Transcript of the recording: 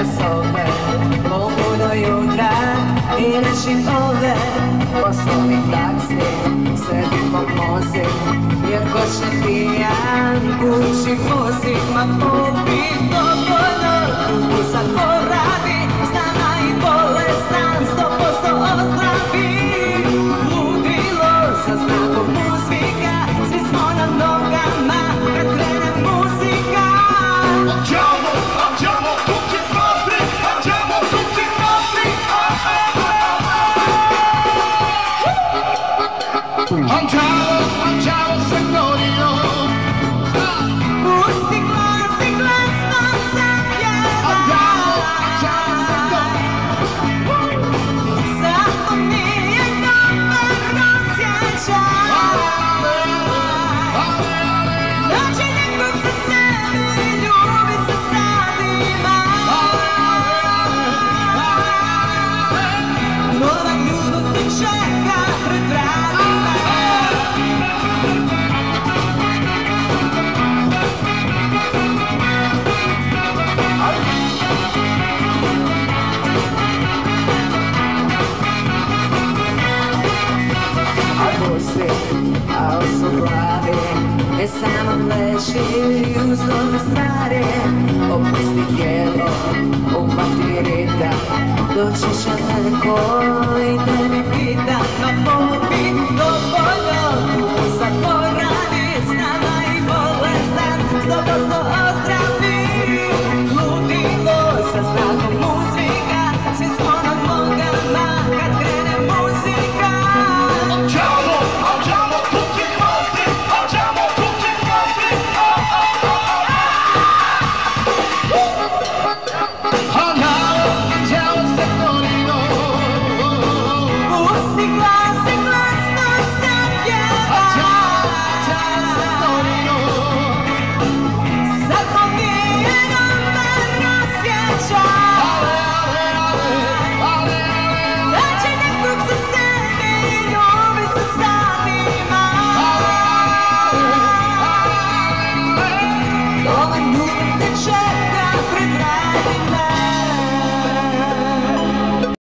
naše sove Mogu do jutra i rešim ove. Poslovi taksi, sedim pomozim Jer ko će pijan, kući vozim Ma popi dovoljno, kuku sad poradi Stana i bolestan, sto posto ozdravi Ludilo sa znakom uzvi Hunter! addosso clave E samo pleše i uzdobne stare Opusti tijelo, upati rita Dolce od neko i